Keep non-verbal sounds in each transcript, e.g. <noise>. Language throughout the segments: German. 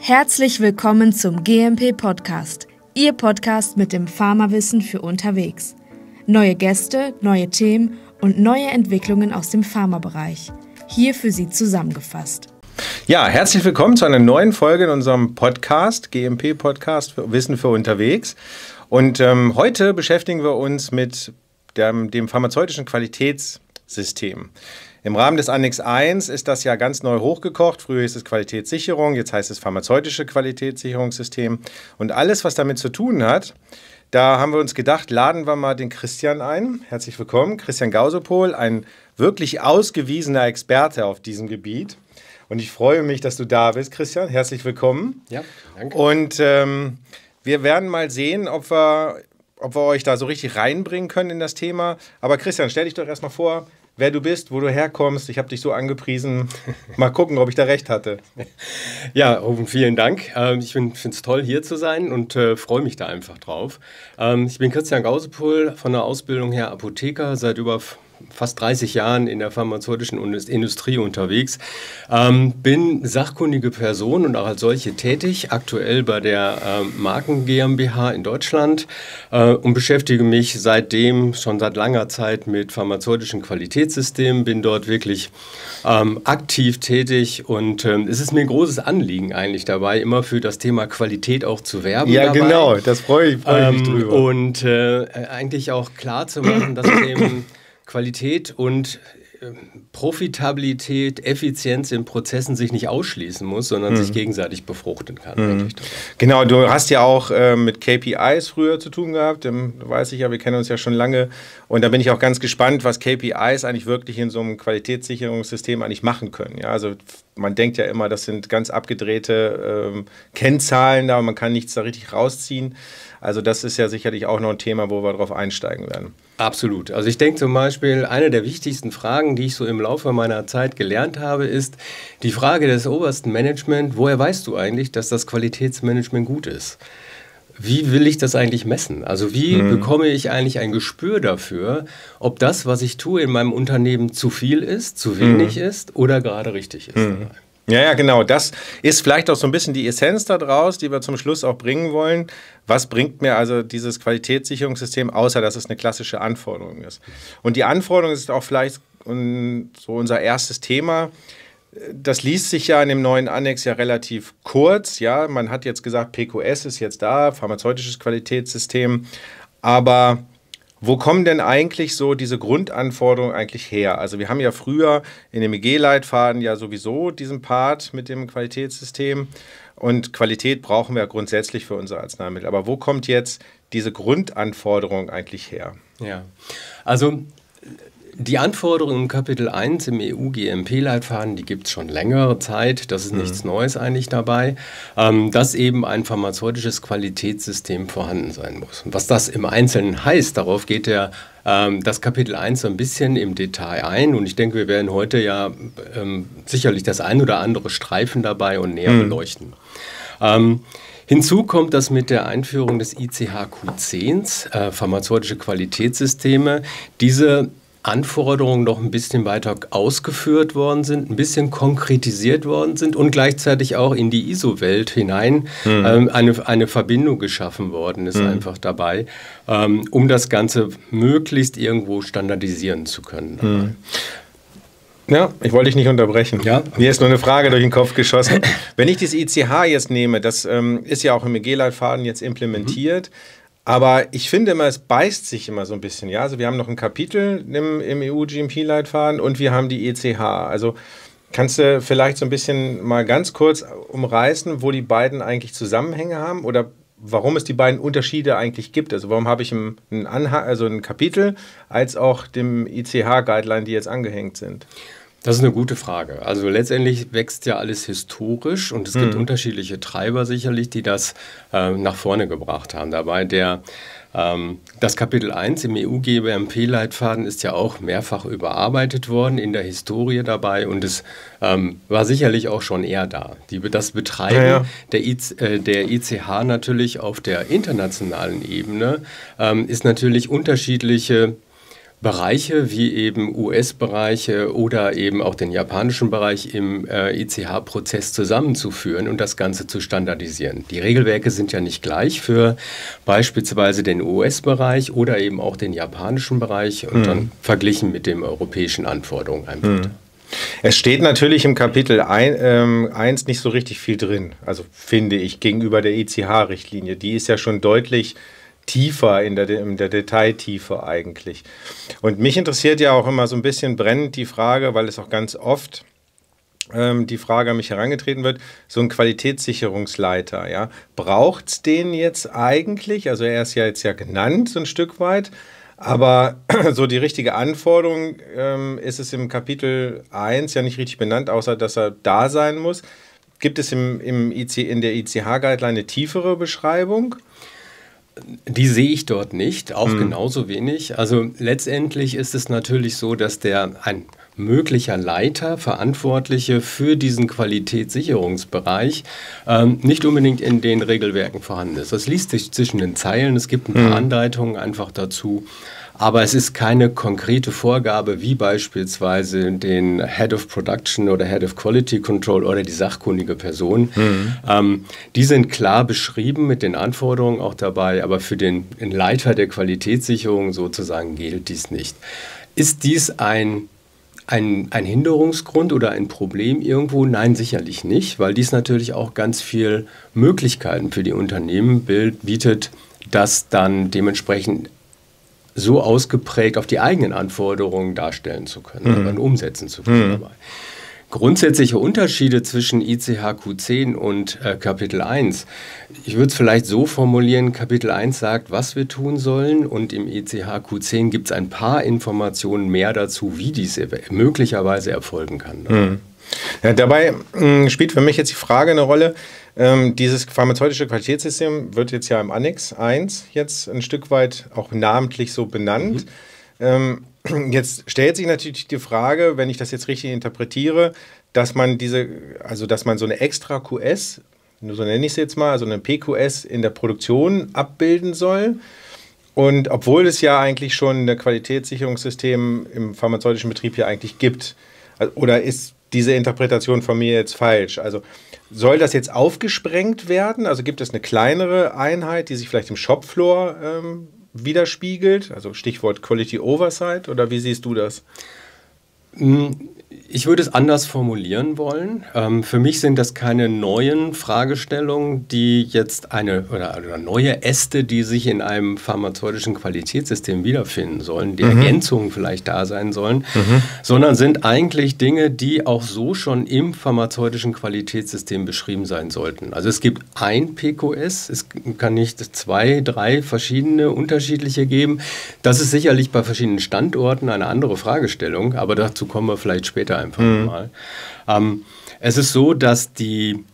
Herzlich willkommen zum GMP Podcast, Ihr Podcast mit dem Pharmawissen für unterwegs. Neue Gäste, neue Themen und neue Entwicklungen aus dem Pharmabereich. Hier für Sie zusammengefasst. Ja, herzlich willkommen zu einer neuen Folge in unserem Podcast, GMP Podcast Wissen für unterwegs. Und ähm, heute beschäftigen wir uns mit dem, dem pharmazeutischen Qualitätssystem. Im Rahmen des Annex 1 ist das ja ganz neu hochgekocht. Früher hieß es Qualitätssicherung, jetzt heißt es pharmazeutische Qualitätssicherungssystem. Und alles, was damit zu tun hat, da haben wir uns gedacht, laden wir mal den Christian ein. Herzlich willkommen, Christian Gausopol, ein wirklich ausgewiesener Experte auf diesem Gebiet. Und ich freue mich, dass du da bist, Christian. Herzlich willkommen. Ja, danke. Und ähm, wir werden mal sehen, ob wir, ob wir euch da so richtig reinbringen können in das Thema. Aber Christian, stell dich doch erstmal vor, wer du bist, wo du herkommst. Ich habe dich so angepriesen. Mal gucken, ob ich da recht hatte. Ja, Rufen, vielen Dank. Ähm, ich finde es toll, hier zu sein und äh, freue mich da einfach drauf. Ähm, ich bin Christian Gausepohl, von der Ausbildung her Apotheker, seit über fast 30 Jahren in der pharmazeutischen Industrie unterwegs. Ähm, bin sachkundige Person und auch als solche tätig, aktuell bei der äh, Marken GmbH in Deutschland äh, und beschäftige mich seitdem schon seit langer Zeit mit pharmazeutischen Qualitätssystemen, bin dort wirklich ähm, aktiv tätig und ähm, es ist mir ein großes Anliegen eigentlich dabei, immer für das Thema Qualität auch zu werben. Ja, dabei. genau, das freue ich, freu ich mich Ähm, drüber. Und äh, eigentlich auch klar zu machen, dass <clears throat> eben Qualität und äh, Profitabilität, Effizienz in Prozessen sich nicht ausschließen muss, sondern sich gegenseitig befruchten kann. dabei. Genau, du hast ja auch äh, mit KPIs früher zu tun gehabt, ähm, weiß ich ja, wir kennen uns ja schon lange. Und da bin ich auch ganz gespannt, was KPIs eigentlich wirklich in so einem Qualitätssicherungssystem eigentlich machen können. Ja, also man denkt ja immer, das sind ganz abgedrehte ähm, Kennzahlen da, man kann nichts da richtig rausziehen. Also das ist ja sicherlich auch noch ein Thema, wo wir drauf einsteigen werden. Absolut. Also ich denke zum Beispiel, eine der wichtigsten Fragen, die ich so im Laufe meiner Zeit gelernt habe, ist die Frage des obersten Management, woher weißt du eigentlich, dass das Qualitätsmanagement gut ist? Wie will ich das eigentlich messen? Also wie bekomme ich eigentlich ein Gespür dafür, ob das, was ich tue in meinem Unternehmen zu viel ist, zu wenig ist oder gerade richtig ist? Ja, ja, genau. Das ist vielleicht auch so ein bisschen die Essenz daraus, die wir zum Schluss auch bringen wollen. Was bringt mir also dieses Qualitätssicherungssystem, außer dass es eine klassische Anforderung ist? Und die Anforderung ist auch vielleicht so unser erstes Thema. Das liest sich ja in dem neuen Annex ja relativ kurz. Ja, man hat jetzt gesagt, PQS ist jetzt da, pharmazeutisches Qualitätssystem. Aber wo kommen denn eigentlich so diese Grundanforderungen eigentlich her? Also wir haben ja früher in dem EG-Leitfaden ja sowieso diesen Part mit dem Qualitätssystem und Qualität brauchen wir grundsätzlich für unser Arzneimittel. Aber wo kommt jetzt diese Grundanforderung eigentlich her? Ja, also die Anforderungen im Kapitel 1 im EU-GMP-Leitfaden, die gibt es schon längere Zeit. Das ist nichts Neues eigentlich dabei, ähm, dass eben ein pharmazeutisches Qualitätssystem vorhanden sein muss. Und was das im Einzelnen heißt, darauf geht der, ähm, das Kapitel 1 so ein bisschen im Detail ein. Und ich denke, wir werden heute ja ähm, sicherlich das ein oder andere Streifen dabei und näher beleuchten. Ähm, Hinzu kommt das mit der Einführung des ICH-Q10s, äh, pharmazeutische Qualitätssysteme, diese Anforderungen noch ein bisschen weiter ausgeführt worden sind, ein bisschen konkretisiert worden sind und gleichzeitig auch in die ISO-Welt hinein ähm, eine, eine Verbindung geschaffen worden ist einfach dabei, ähm, um das Ganze möglichst irgendwo standardisieren zu können. dabei. Ja, ich wollte dich nicht unterbrechen. Ja. Mir ist nur eine Frage durch den Kopf geschossen. <laughs> Wenn ich das ICH jetzt nehme, das ähm, ist ja auch im EG-Leitfaden jetzt implementiert, aber ich finde immer, es beißt sich immer so ein bisschen. Ja, also wir haben noch ein Kapitel im, im EU-GMP-Leitfaden und wir haben die ECH. Also kannst du vielleicht so ein bisschen mal ganz kurz umreißen, wo die beiden eigentlich Zusammenhänge haben oder warum es die beiden Unterschiede eigentlich gibt. Also warum habe ich ein, ein, also ein Kapitel als auch dem ICH-Guideline, die jetzt angehängt sind? Das ist eine gute Frage. Also letztendlich wächst ja alles historisch und es gibt unterschiedliche Treiber sicherlich, die das äh, nach vorne gebracht haben. Dabei der ähm, das Kapitel 1 im EU-GMP-Leitfaden ist ja auch mehrfach überarbeitet worden, in der Historie dabei und es ähm, war sicherlich auch schon eher da. Die, das Betreiben Ja, ja. Der, IC, äh, der ICH natürlich auf der internationalen Ebene ähm, ist natürlich unterschiedliche Bereiche wie eben US-Bereiche oder eben auch den japanischen Bereich im äh, ICH-Prozess zusammenzuführen und das Ganze zu standardisieren. Die Regelwerke sind ja nicht gleich für beispielsweise den US-Bereich oder eben auch den japanischen Bereich und mhm. dann verglichen mit den europäischen Anforderungen einfach. Mhm. Es steht natürlich im Kapitel 1 ähm, nicht so richtig viel drin, also finde ich, gegenüber der ICH-Richtlinie. Die ist ja schon deutlich tiefer in der, in der Detailtiefe eigentlich. Und mich interessiert ja auch immer so ein bisschen brennend die Frage, weil es auch ganz oft ähm, die Frage an mich herangetreten wird, so ein Qualitätssicherungsleiter, ja, braucht es den jetzt eigentlich? Also er ist ja jetzt ja genannt, so ein Stück weit. Aber <clears throat> so die richtige Anforderung ähm, ist es im Kapitel 1 ja nicht richtig benannt, außer dass er da sein muss. Gibt es im, im IC, in der ICH-Guideline eine tiefere Beschreibung? Die sehe ich dort nicht, auch hm. genauso wenig. Also letztendlich ist es natürlich so, dass der ein möglicher Leiter, Verantwortliche für diesen Qualitätssicherungsbereich ähm, nicht unbedingt in den Regelwerken vorhanden ist. Das liest sich zwischen den Zeilen, es gibt ein paar hm. Anleitungen einfach dazu. Aber es ist keine konkrete Vorgabe, wie beispielsweise den Head of Production oder Head of Quality Control oder die sachkundige Person. Mhm. Ähm, die sind klar beschrieben mit den Anforderungen auch dabei, aber für den, Leiter der Qualitätssicherung sozusagen gilt dies nicht. Ist dies ein ein, ein Hinderungsgrund oder ein Problem irgendwo? Nein, sicherlich nicht, weil dies natürlich auch ganz viel Möglichkeiten für die Unternehmen bietet, das dann dementsprechend so ausgeprägt auf die eigenen Anforderungen darstellen zu können mhm. und umsetzen zu können. Mhm. Dabei. Grundsätzliche Unterschiede zwischen ICH Q10 und äh, Kapitel 1. Ich würde es vielleicht so formulieren, Kapitel 1 sagt, was wir tun sollen und im ICH Q10 gibt es ein paar Informationen mehr dazu, wie dies möglicherweise erfolgen kann. Mhm. Ja, dabei mh, hm, spielt für mich jetzt die Frage eine Rolle, ähm, dieses pharmazeutische Qualitätssystem wird jetzt ja im Annex 1 jetzt ein Stück weit auch namentlich so benannt. Mhm. Ähm, <clears throat> jetzt stellt sich natürlich die Frage, wenn ich das jetzt richtig interpretiere, dass man diese, also dass man so eine extra QS, so nenne ich es jetzt mal, also eine PQS in der Produktion abbilden soll. Und obwohl es ja eigentlich schon ein Qualitätssicherungssystem im pharmazeutischen Betrieb ja eigentlich gibt, oder ist diese Interpretation von mir jetzt falsch? Also soll das jetzt aufgesprengt werden? Also gibt es eine kleinere Einheit, die sich vielleicht im Shopfloor ähm, widerspiegelt? Also Stichwort Quality Oversight oder wie siehst du das? Hm, ich würde es anders formulieren wollen. Ähm, für mich sind das keine neuen Fragestellungen, die jetzt eine oder, oder, neue Äste, die sich in einem pharmazeutischen Qualitätssystem wiederfinden sollen, die mhm. Ergänzungen vielleicht da sein sollen, mhm. sondern sind eigentlich Dinge, die auch so schon im pharmazeutischen Qualitätssystem beschrieben sein sollten. Also es gibt ein PQS, es kann nicht zwei, drei verschiedene unterschiedliche geben. Das ist sicherlich bei verschiedenen Standorten eine andere Fragestellung, aber dazu kommen wir vielleicht später einfach mhm. mal. Ähm, es ist so, dass die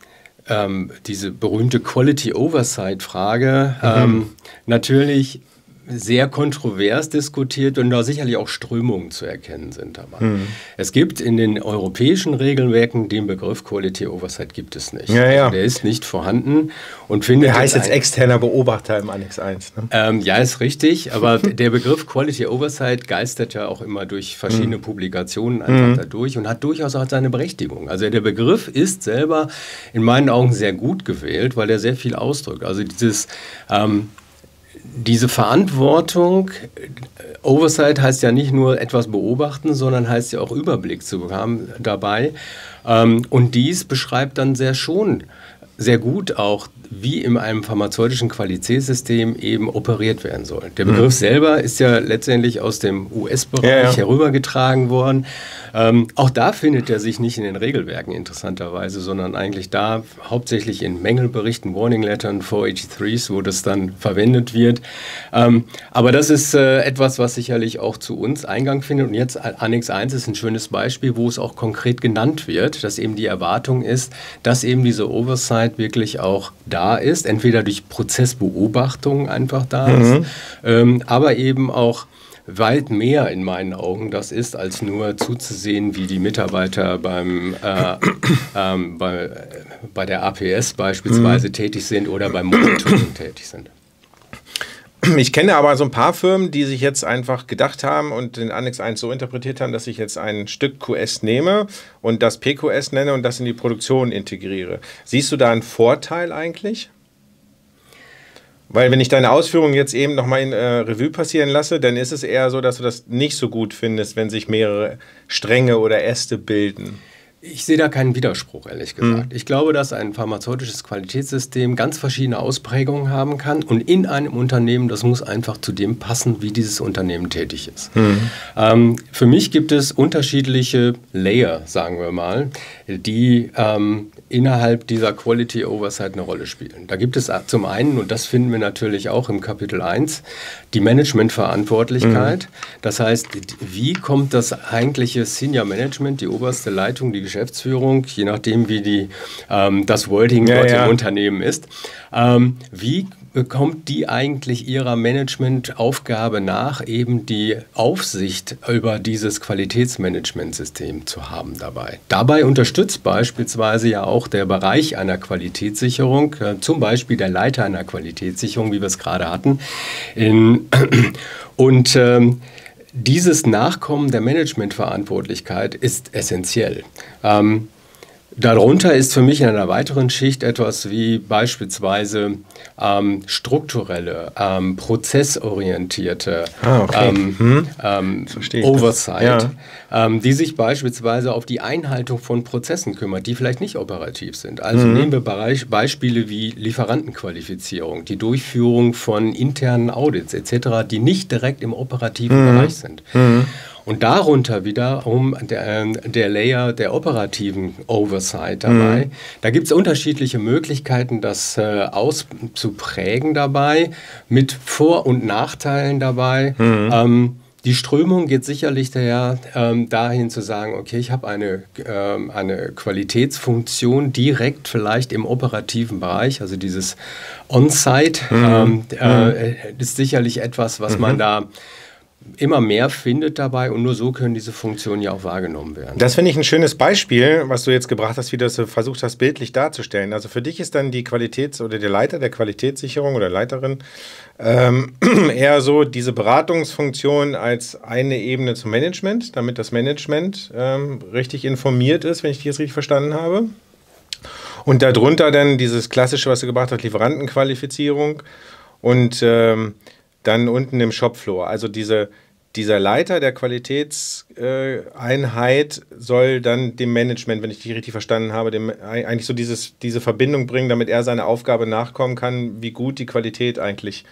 ähm, diese berühmte Quality Oversight Frage mhm. ähm, natürlich sehr kontrovers diskutiert und da sicherlich auch Strömungen zu erkennen sind dabei. Mhm. Es gibt in den europäischen Regelwerken den Begriff Quality Oversight gibt es nicht. Ja, ja. Also der ist nicht vorhanden und findet. Der heißt jetzt externer Beobachter im Annex 1. Ne? Ähm, ja, ist richtig, aber <laughs> der Begriff Quality Oversight geistert ja auch immer durch verschiedene mhm. Publikationen einfach mhm. dadurch und hat durchaus auch seine Berechtigung. Also der Begriff ist selber in meinen Augen sehr gut gewählt, weil er sehr viel ausdrückt. Also dieses ähm, diese Verantwortung, Oversight heißt ja nicht nur etwas beobachten, sondern heißt ja auch Überblick zu bekommen dabei. Ähm, und dies beschreibt dann sehr schon sehr gut auch, wie in einem pharmazeutischen Qualitätssystem eben operiert werden soll. Der Begriff mhm. selber ist ja letztendlich aus dem US-Bereich ja, ja. herübergetragen worden. Ähm, auch da findet er sich nicht in den Regelwerken interessanterweise, sondern eigentlich da hauptsächlich in Mängelberichten, Warning Lettern, 483s, wo das dann verwendet wird. Ähm, aber das ist äh, etwas, was sicherlich auch zu uns Eingang findet. Und jetzt Annex 1 ist ein schönes Beispiel, wo es auch konkret genannt wird, dass eben die Erwartung ist, dass eben diese Oversight wirklich auch da ist, entweder durch Prozessbeobachtung einfach da mhm. ist, ähm, aber eben auch weit mehr in meinen Augen das ist, als nur zuzusehen, wie die Mitarbeiter beim, äh, ähm, bei, bei der APS beispielsweise mhm. tätig sind oder beim Monitoring tätig sind. Ich kenne aber so ein paar Firmen, die sich jetzt einfach gedacht haben und den Annex 1 so interpretiert haben, dass ich jetzt ein Stück QS nehme und das PQS nenne und das in die Produktion integriere. Siehst du da einen Vorteil eigentlich? Weil wenn ich deine Ausführungen jetzt eben nochmal in äh, Revue passieren lasse, dann ist es eher so, dass du das nicht so gut findest, wenn sich mehrere Stränge oder Äste bilden. Ich sehe da keinen Widerspruch, ehrlich gesagt. Mhm. Ich glaube, dass ein pharmazeutisches Qualitätssystem ganz verschiedene Ausprägungen haben kann und in einem Unternehmen, das muss einfach zu dem passen, wie dieses Unternehmen tätig ist. Mhm. Ähm, für mich gibt es unterschiedliche Layer, sagen wir mal, die ähm, innerhalb dieser Quality Oversight eine Rolle spielen. Da gibt es zum einen, und das finden wir natürlich auch im Kapitel 1, die Managementverantwortlichkeit. Mhm. Das heißt, wie kommt das eigentliche Senior Management, die oberste Leitung, die Geschäftsführung, je nachdem, wie die, ähm, das Wording ja, dort ja. im Unternehmen ist, ähm, wie kommt die eigentlich ihrer Managementaufgabe nach, eben die Aufsicht über dieses Qualitätsmanagementsystem zu haben dabei. Dabei unterstützt beispielsweise ja auch der Bereich einer Qualitätssicherung, äh, zum Beispiel der Leiter einer Qualitätssicherung, wie wir es gerade hatten. In, <clears throat> und ähm, dieses Nachkommen der Managementverantwortlichkeit ist essentiell. Ähm, Darunter ist für mich in einer weiteren Schicht etwas wie beispielsweise ähm, strukturelle, ähm, prozessorientierte ah, okay. ähm, hm. Ähm, Oversight, ja. Ähm, die sich beispielsweise auf die Einhaltung von Prozessen kümmert, die vielleicht nicht operativ sind. Also mhm. nehmen wir Bereich, Beispiele wie Lieferantenqualifizierung, die Durchführung von internen Audits etc., die nicht direkt im operativen mhm. Bereich sind. Mhm. Und darunter wiederum der, ähm, der Layer der operativen Oversight dabei. Mhm. Da gibt es unterschiedliche Möglichkeiten, das äh, auszuprägen dabei, mit Vor- und Nachteilen dabei. Mhm. Ähm, die Strömung geht sicherlich daher ähm, dahin zu sagen, okay, ich habe eine, ähm, eine Qualitätsfunktion direkt vielleicht im operativen Bereich, also dieses On-Site mhm. ähm, äh, mhm. ist sicherlich etwas, was man mhm. da immer mehr findet dabei und nur so können diese Funktionen ja auch wahrgenommen werden. Das finde ich ein schönes Beispiel, was du jetzt gebracht hast, wie du das versucht hast, bildlich darzustellen. Also für dich ist dann die Qualitäts- oder der Leiter der Qualitätssicherung oder Leiterin ähm, <clears throat> eher so diese Beratungsfunktion als eine Ebene zum Management, damit das Management ähm, richtig informiert ist, wenn ich das richtig verstanden habe. Und darunter dann dieses klassische, was du gebracht hast, Lieferantenqualifizierung und ähm, dann unten im Shopfloor. Also diese, dieser Leiter der Qualitätseinheit soll dann dem Management, wenn ich dich richtig verstanden habe, dem, eigentlich so dieses, diese Verbindung bringen, damit er seiner Aufgabe nachkommen kann, wie gut die Qualität eigentlich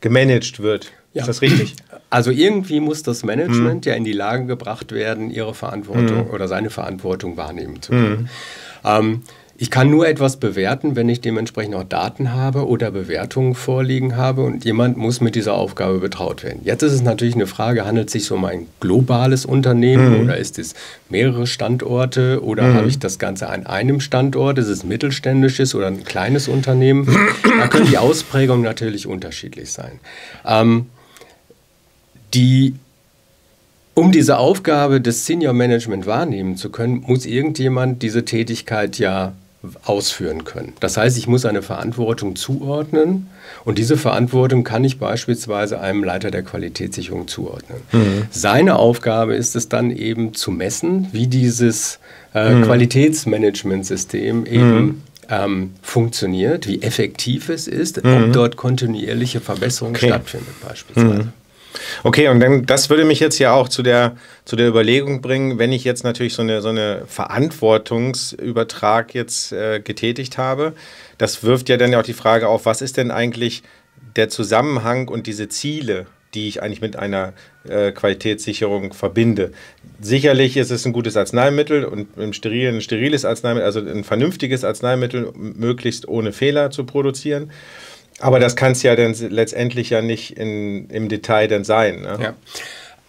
gemanagt wird. Ja. Ist das richtig? <clears throat> Also irgendwie muss das Management hm. ja in die Lage gebracht werden, ihre Verantwortung hm. oder seine Verantwortung wahrnehmen zu können. Hm. Ähm, ich kann nur etwas bewerten, wenn ich dementsprechend auch Daten habe oder Bewertungen vorliegen habe und jemand muss mit dieser Aufgabe betraut werden. Jetzt ist es natürlich eine Frage, handelt es sich um ein globales Unternehmen mhm. oder ist es mehrere Standorte oder mhm. habe ich das Ganze an einem Standort? Ist es mittelständisches oder ein kleines Unternehmen? da können die Ausprägungen natürlich unterschiedlich sein. Ähm, die um diese Aufgabe des Senior Management wahrnehmen zu können, muss irgendjemand diese Tätigkeit ja ausführen können. Das heißt, ich muss eine Verantwortung zuordnen und diese Verantwortung kann ich beispielsweise einem Leiter der Qualitätssicherung zuordnen. Mhm. Seine Aufgabe ist es dann eben zu messen, wie dieses äh, mhm. Qualitätsmanagementsystem eben mhm. ähm, funktioniert, wie effektiv es ist, ob mhm. dort kontinuierliche Verbesserungen okay. stattfindet beispielsweise. Okay, und dann das würde mich jetzt ja auch zu der, zu der Überlegung bringen, wenn ich jetzt natürlich so eine, so eine Verantwortungsübertrag jetzt äh, getätigt habe, das wirft ja dann ja auch die Frage auf, was ist denn eigentlich der Zusammenhang und diese Ziele, die ich eigentlich mit einer äh, Qualitätssicherung verbinde. Sicherlich ist es ein gutes Arzneimittel und im Sterilen ein steriles Arzneimittel, also ein vernünftiges Arzneimittel, möglichst ohne Fehler zu produzieren. Aber das kann es ja dann letztendlich ja nicht in, im Detail dann sein. Ne? Ja.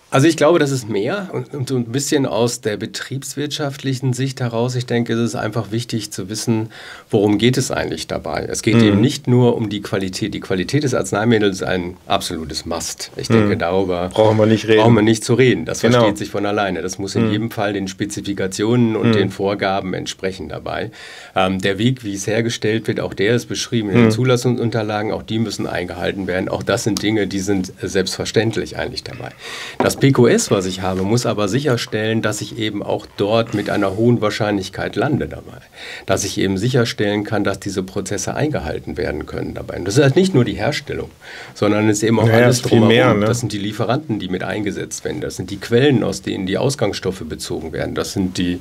Also ich glaube, das ist mehr und, und, so ein bisschen aus der betriebswirtschaftlichen Sicht heraus. Ich denke, es ist einfach wichtig zu wissen, worum geht es eigentlich dabei. Es geht mhm. eben nicht nur um die Qualität. Die Qualität des Arzneimittels ist ein absolutes Must. Ich denke, mhm. darüber brauchen wir nicht reden. Brauchen wir nicht zu reden. Das genau. versteht sich von alleine. Das muss in mhm. jedem Fall den Spezifikationen und mhm. den Vorgaben entsprechen dabei. Ähm, der Weg, wie es hergestellt wird, auch der ist beschrieben in den mhm. Zulassungsunterlagen. Auch die müssen eingehalten werden. Auch das sind Dinge, die sind selbstverständlich eigentlich dabei. Das PQS, was ich habe, muss aber sicherstellen, dass ich eben auch dort mit einer hohen Wahrscheinlichkeit lande dabei. Dass ich eben sicherstellen kann, dass diese Prozesse eingehalten werden können dabei. Und das ist halt nicht nur die Herstellung, sondern es ist eben auch naja, alles drumherum. Mehr, ne? Das sind die Lieferanten, die mit eingesetzt werden. Das sind die Quellen, aus denen die Ausgangsstoffe bezogen werden. Das sind die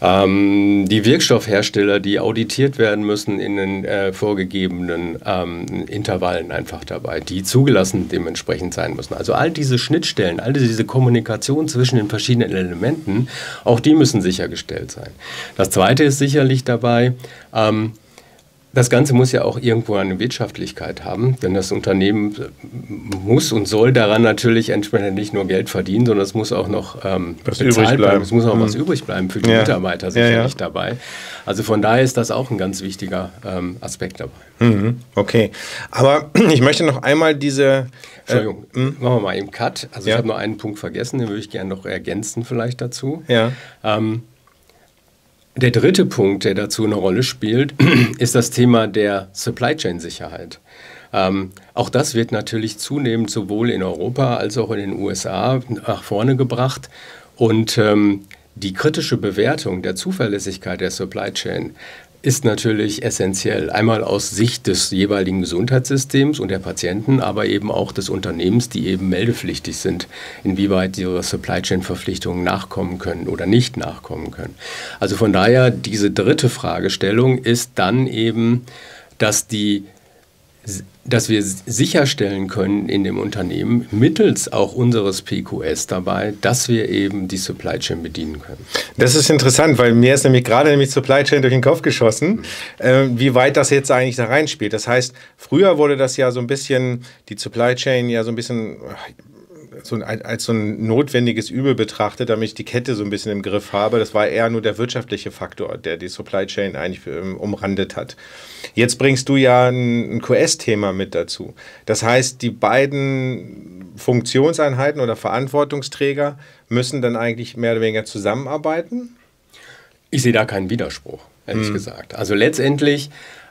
ähm, die Wirkstoffhersteller, die auditiert werden müssen in den äh, vorgegebenen ähm, Intervallen einfach dabei, die zugelassen dementsprechend sein müssen. Also all diese Schnittstellen, all diese Kommunikation zwischen den verschiedenen Elementen, auch die müssen sichergestellt sein. Das Zweite ist sicherlich dabei, ähm, das Ganze muss ja auch irgendwo eine Wirtschaftlichkeit haben, denn das Unternehmen muss und soll daran natürlich entsprechend nicht nur Geld verdienen, sondern es muss auch noch ähm, was bezahlt bleiben. Es muss auch mhm. was übrig bleiben für die ja. Mitarbeiter sicherlich ja, ja. dabei. Also von daher ist das auch ein ganz wichtiger ähm, Aspekt dabei. Mhm. Okay, aber <clears throat> ich möchte noch einmal diese... Äh, Entschuldigung, äh, machen wir mal eben Cut. Also ich habe noch einen Punkt vergessen, den würde ich gerne noch ergänzen vielleicht dazu. Ja. Ähm, der dritte Punkt, der dazu eine Rolle spielt, <clears throat> ist das Thema der Supply Chain Sicherheit. Ähm, auch das wird natürlich zunehmend sowohl in Europa als auch in den USA nach vorne gebracht. Und ähm, die kritische Bewertung der Zuverlässigkeit der Supply Chain ist natürlich essentiell. Einmal aus Sicht des jeweiligen Gesundheitssystems und der Patienten, aber eben auch des Unternehmens, die eben meldepflichtig sind, inwieweit sie ihrer Supply Chain Verpflichtungen nachkommen können oder nicht nachkommen können. Also von daher, diese dritte Fragestellung ist dann eben, dass die dass wir sicherstellen können in dem Unternehmen mittels auch unseres PQS dabei, dass wir eben die Supply Chain bedienen können. Das ist interessant, weil mir ist nämlich gerade nämlich Supply Chain durch den Kopf geschossen, äh, wie weit das jetzt eigentlich da reinspielt. Das heißt, früher wurde das ja so ein bisschen, die Supply Chain ja so ein bisschen so ein, als so ein notwendiges Übel betrachtet, damit ich die Kette so ein bisschen im Griff habe. Das war eher nur der wirtschaftliche Faktor, der die Supply Chain eigentlich ähm, umrandet hat. Jetzt bringst du ja ein, ein QS-Thema mit dazu. Das heißt, die beiden Funktionseinheiten oder Verantwortungsträger müssen dann eigentlich mehr oder weniger zusammenarbeiten? Ich sehe da keinen Widerspruch, ehrlich hm. gesagt. Also letztendlich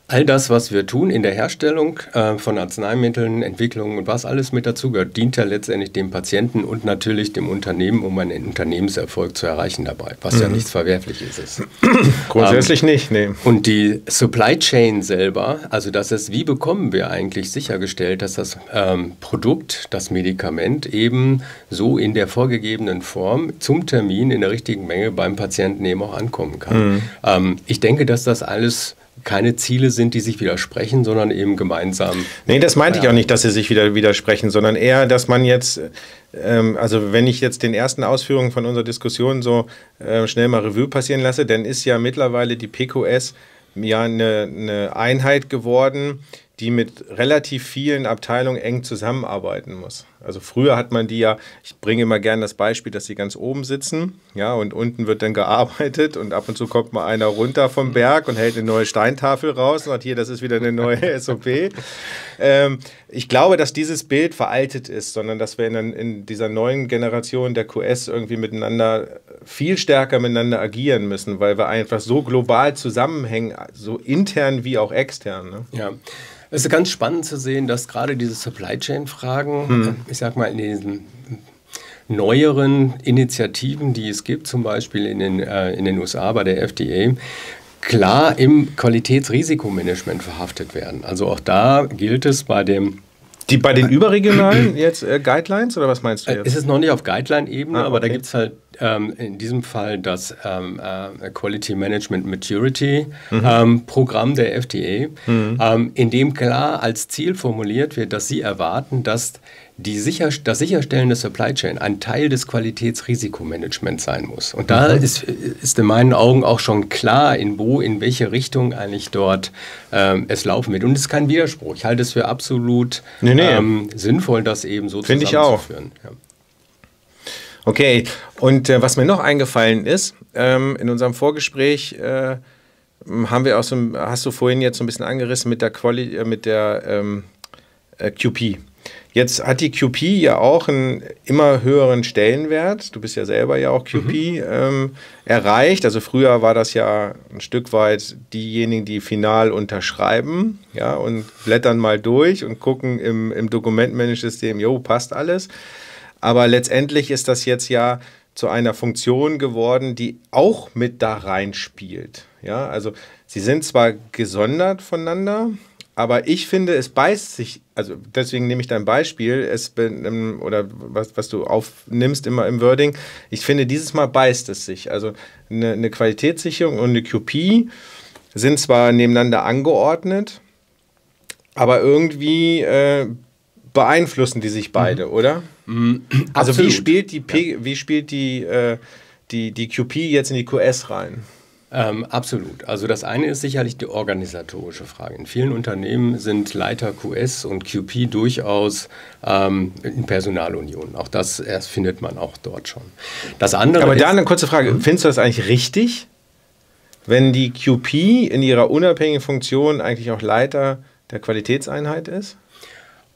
All das, was wir tun in der Herstellung äh, von Arzneimitteln, Entwicklung und was alles mit dazugehört, dient ja letztendlich dem Patienten und natürlich dem Unternehmen, um einen Unternehmenserfolg zu erreichen dabei, was mhm. ja nichts Verwerfliches ist. <clears throat> Grundsätzlich ähm, nicht, nee. Und die Supply Chain selber, also das ist, wie bekommen wir eigentlich sichergestellt, dass das ähm, Produkt, das Medikament eben so in der vorgegebenen Form zum Termin in der richtigen Menge beim Patienten eben auch ankommen kann. Mhm. Ähm, ich denke, dass das alles keine Ziele sind, die sich widersprechen, sondern eben gemeinsam. Nee, das meinte ich auch nicht, dass sie sich wieder widersprechen, sondern eher, dass man jetzt, ähm, also wenn ich jetzt den ersten Ausführungen von unserer Diskussion so äh, schnell mal Revue passieren lasse, dann ist ja mittlerweile die PQS ja eine, eine Einheit geworden, die mit relativ vielen Abteilungen eng zusammenarbeiten muss. Also früher hat man die ja, ich bringe immer gerne das Beispiel, dass sie ganz oben sitzen, ja, und unten wird dann gearbeitet und ab und zu kommt mal einer runter vom Berg und hält eine neue Steintafel raus und sagt, hier, das ist wieder eine neue <laughs> SOP. ähm, ich glaube, dass dieses Bild veraltet ist, sondern dass wir in, in dieser neuen Generation der QS irgendwie miteinander viel stärker miteinander agieren müssen, weil wir einfach so global zusammenhängen, so intern wie auch extern. Ne? Ja. Es ist ganz spannend zu sehen, dass gerade diese Supply Chain-Fragen, hm. ich sag mal, in diesen neueren Initiativen, die es gibt, zum Beispiel in den, äh, in den USA bei der FDA, klar im Qualitätsrisikomanagement verhaftet werden. Also auch da gilt es bei dem die bei den überregionalen <clears throat> jetzt äh, Guidelines oder was meinst du jetzt? Es ist noch nicht auf Guideline-Ebene, ah, okay. aber da gibt es halt ähm, in diesem Fall das ähm, äh, Quality Management Maturity mhm. ähm, Programm der FDA, mhm. Ähm, in dem klar als Ziel formuliert wird, dass sie erwarten, dass sicher, das Sicherstellen der Supply Chain ein Teil des Qualitätsrisikomanagements sein muss. Und da mhm. ist, ist in meinen Augen auch schon klar, in wo, in welche Richtung eigentlich dort ähm, es laufen wird. Und es ist kein Widerspruch. Ich halte es für absolut nee, nee. Ähm, sinnvoll, das eben so Find zusammenzuführen. Ich auch. Ja. Okay, und äh, was mir noch eingefallen ist, ähm, in unserem Vorgespräch äh, haben wir auch so, hast du vorhin jetzt so ein bisschen angerissen mit der, Quali äh, mit der ähm, äh, QP. Jetzt hat die QP ja auch einen immer höheren Stellenwert. Du bist ja selber ja auch QP mhm. ähm, erreicht. Also früher war das ja ein Stück weit diejenigen, die final unterschreiben, ja, und blättern mal durch und gucken im, im Dokumentmanagement-System, jo, passt alles. Aber letztendlich ist das jetzt ja zu einer Funktion geworden, die auch mit da reinspielt. Ja, also sie sind zwar gesondert voneinander, aber ich finde, es beißt sich, also deswegen nehme ich dein Beispiel, es oder was, was du aufnimmst immer im Wording. Ich finde, dieses Mal beißt es sich. Also eine, eine Qualitätssicherung und eine QP sind zwar nebeneinander angeordnet, aber irgendwie äh, beeinflussen die sich beide, mhm. oder? Mhm. Also Absolut. wie spielt die, P ja. wie spielt die, äh, die, die QP jetzt in die QS rein? Ähm, absolut. Also das eine ist sicherlich die organisatorische Frage. In vielen Unternehmen sind Leiter QS und QP durchaus ähm, in Personalunion. Auch das erst findet man auch dort schon. Das andere Aber da eine kurze Frage. Mhm. Findest du das eigentlich richtig, wenn die QP in ihrer unabhängigen Funktion eigentlich auch Leiter der Qualitätseinheit ist?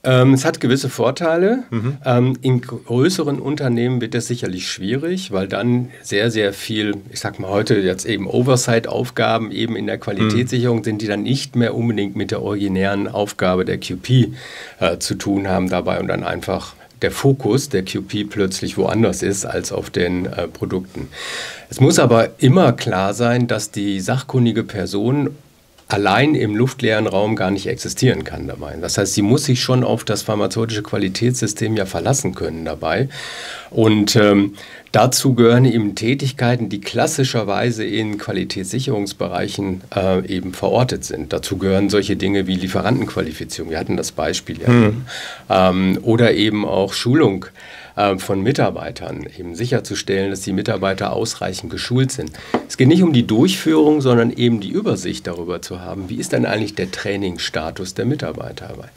Ähm, es hat gewisse Vorteile. Mhm. Ähm, in größeren Unternehmen wird das sicherlich schwierig, weil dann sehr, sehr viel, ich sag mal heute jetzt eben Oversight-Aufgaben eben in der Qualitätssicherung mhm. sind, die dann nicht mehr unbedingt mit der originären Aufgabe der QP äh, zu tun haben dabei und dann einfach der Fokus der QP plötzlich woanders ist als auf den äh, Produkten. Es muss aber immer klar sein, dass die sachkundige Person allein im luftleeren Raum gar nicht existieren kann dabei. Das heißt, sie muss sich schon auf das pharmazeutische Qualitätssystem ja verlassen können dabei. Und ähm, dazu gehören eben Tätigkeiten, die klassischerweise in Qualitätssicherungsbereichen äh, eben verortet sind. Dazu gehören solche Dinge wie Lieferantenqualifizierung. Wir hatten das Beispiel ja. Hm. Ähm, oder eben auch Schulung äh, von Mitarbeitern, eben sicherzustellen, dass die Mitarbeiter ausreichend geschult sind. Es geht nicht um die Durchführung, sondern eben die Übersicht darüber zu haben, wie ist denn eigentlich der Trainingsstatus der Mitarbeiter dabei.